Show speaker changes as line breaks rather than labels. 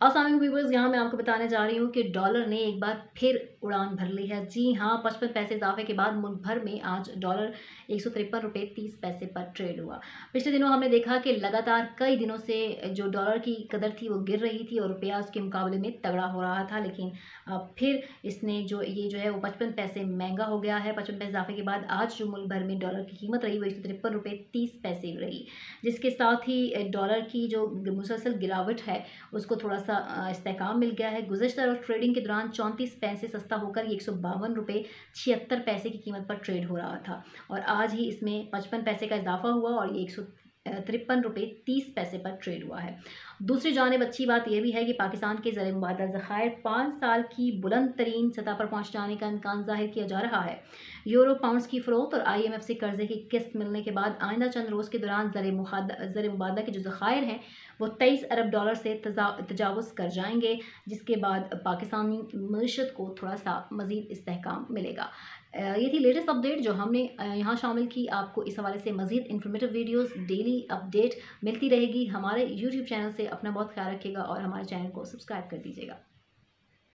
असल व्यूवर्स यहाँ मैं आपको बताने जा रही हूँ कि डॉलर ने एक बार फिर उड़ान भर ली है। जी हाँ पचपन पैसे इजाफे के बाद मुल्क भर में आज डॉलर एक सौ तिरपन रुपये तीस पैसे पर ट्रेड हुआ। पिछले दिनों हमने देखा कि लगातार कई दिनों से जो डॉलर की कदर थी, वो गिर रही थी और रुपया उसके मुकाबले में तगड़ा हो रहा था। लेकिन फिर इसने जो, ये जो है, वो पचपन पैसे महँगा हो गया है। पचपन पैसे इजाफे के बाद आज जो मुल्क भर में डॉलर की कीमत रही, वो एक सौ तिरपन रुपये तीस पैसे रही। जिसके साथ ही डॉलर की जो मुसलसल गिरावट है, उसको थोड़ा सा इस्तेकाम मिल गया है। गुजशत और ट्रेडिंग के दौरान चौंतीस पैसे सस्ता होकर एक सौ बावन रुपये छिहत्तर पैसे की कीमत पर ट्रेड हो रहा था। और आज ही इसमें पचपन पैसे का इजाफा हुआ और ये एक सौ तिरपन रुपये तीस पैसे पर ट्रेड हुआ है। दूसरी जानब अच्छी बात यह भी है कि पाकिस्तान के ज़र मुबादा ज़खायर पाँच साल की बुलंद तरीन सतह पर पहुँच जाने का इम्कान ज़ाहिर किया जा रहा है। यूरो पाउंड्स की फ़रोख्त और आई एम एफ़ से कर्जे की किस्त मिलने के बाद आइंदा चंद रोज़ के दौरान ज़र ज़र मुबादा के जो ज़खायर हैं, वो तेईस अरब डॉलर से तजावज़ कर जाएँगे, जिसके बाद पाकिस्तानी मीशत को थोड़ा सा मज़ीद इसकाम मिलेगा। ये थी लेटेस्ट अपडेट जो हमने यहाँ शामिल की। आपको इस हवाले से मज़ीद इन्फॉर्मेटिव वीडियोस डेली अपडेट मिलती रहेगी। हमारे यूट्यूब चैनल से अपना बहुत ख्याल रखिएगा और हमारे चैनल को सब्सक्राइब कर दीजिएगा।